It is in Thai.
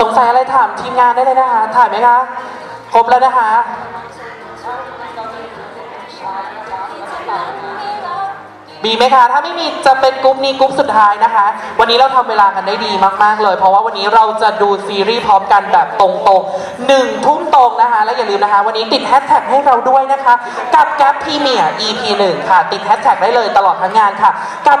สงสัยอะไรถามทีมงานได้เลยนะคะถ่ายไหมคะ ครบแล้วนะคะ มีไหมคะ ถ้าไม่มีจะเป็นกรุ๊ปนี้กรุ๊ปสุดท้ายนะคะ วันนี้เราทำเวลากันได้ดีมาก ๆ เลย เพราะว่าวันนี้เราจะดูซีรีส์พร้อมกันแบบตรงๆหนึ่งทุ่มตรงนะคะ และอย่าลืมนะคะ วันนี้ติดแฮชแท็กให้เราด้วยนะคะ กับแกปพีเมีย EP หนึ่งค่ะ ติดแฮชแท็กได้เลยตลอดทั้งงานค่ะ กับ